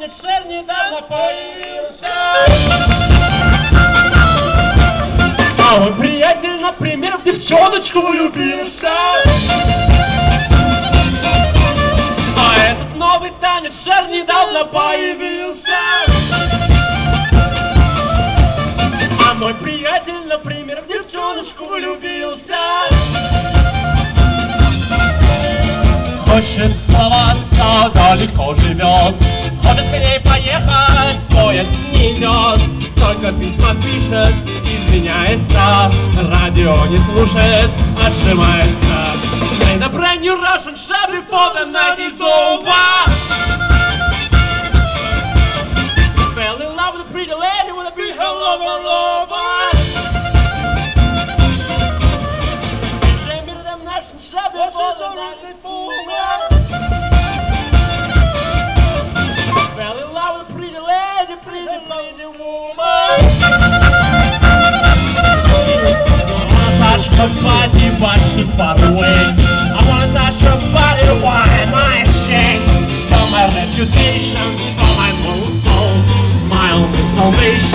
Танец шер недавно появился. А мой приятель, например, в девчоночку влюбился. А этот новый танец шер недавно появился. А мой приятель, например, в девчоночку влюбился. Большинство вас далеко живет письма пишет, извиняется. Радио не слушает, отжимается. Made a brand new Russian shot before the accusations is I won't salvation.